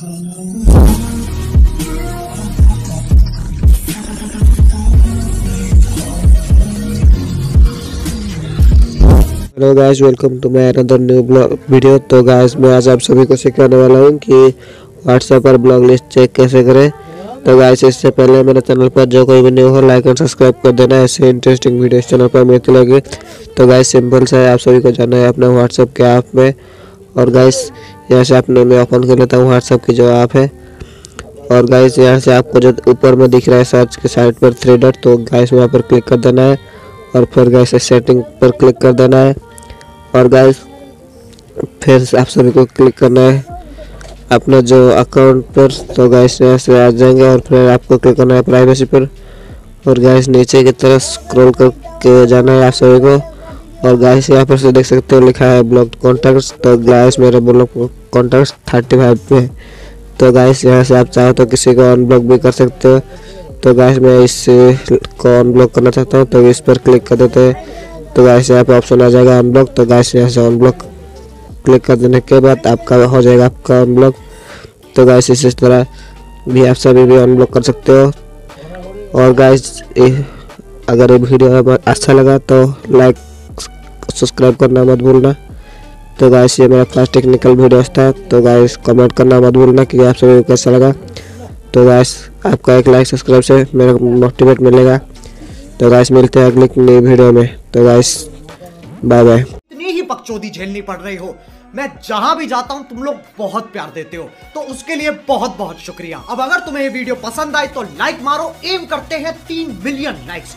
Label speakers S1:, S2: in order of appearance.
S1: Hello guys welcome to my another new blog video तो guys मैं आज आप सभी को सिखाने वाला हूँ कि व्हाट्सएप पर ब्लॉग लिस्ट चेक कैसे करें। तो गाइस इससे पहले मेरे चैनल पर जो कोई भी न्यू हो लाइक एंड सब्सक्राइब कर देना, ऐसे इंटरेस्टिंग वीडियो चैनल पर मिलती लगे। तो गाइस सिंपल सा है, आप सभी को जाना है अपने व्हाट्सएप के ऐप में। और गाइस यहाँ से आपने मैं ओपन कर लेता हूँ व्हाट्सएप की जो ऐप है। और गाइस यहाँ से आपको जो ऊपर में दिख रहा है सर्च के साइड पर थ्री डॉट तो गाइस वहाँ पर क्लिक कर देना है। और फिर गाइस सेटिंग पर क्लिक कर देना है। और गाइस फिर आप सभी को क्लिक करना है अपना जो अकाउंट पर। तो गाइस यहाँ से आ जाएँगे और फिर आपको क्लिक करना है प्राइवेसी पर। और गाइस नीचे की तरफ़ स्क्रॉल करके जाना है आप सभी को। और गाइस यहाँ पर से देख सकते हो लिखा है ब्लॉक कॉन्टैक्ट्स तो गाइस मेरे ब्लॉक कॉन्टैक्ट्स थर्टी फाइव पे तो गाइस यहाँ से आप चाहो तो किसी को अनब्लॉक भी कर सकते हो। तो गाइस मैं इस को अनब्लॉक करना चाहता हूँ तो इस पर क्लिक कर देते हैं। तो गाइस यहाँ पे ऑप्शन आ जाएगा अनब्लॉक तो गाइस यहाँ से अनब्लॉक क्लिक कर देने के बाद आपका हो जाएगा आपका अनब्लॉक तो गाइस इस तरह भी आप सभी भी अनब्लॉक कर सकते हो। और गाइस अगर ये वीडियो अच्छा लगा तो लाइक सब्सक्राइब करना मत भूलना। तो गाइस ये मेरा फ़र्स्ट टेक्निकल वीडियो था। तो गाइस कमेंट करना मत भूलना कि आप सभी को कैसा लगा। तो गाइस आपका एक लाइक सब्सक्राइब से मेरा मोटिवेट मिलेगा। तो गाइस मिलते हैं अगली नई वीडियो में। तो गाइस बाय बाय
S2: इतनी ही पकचोदी झेलनी पड़ रही हो। मैं जहाँ भी जाता हूँ, तुम लोग बहुत प्यार देते हो। तो उसके लिए बहुत बहुत शुक्रिया। अब अगर तुम्हें ये वीडियो पसंद आई तो लाइक मारो। एम करते हैं तीन मिलियन लाइक्स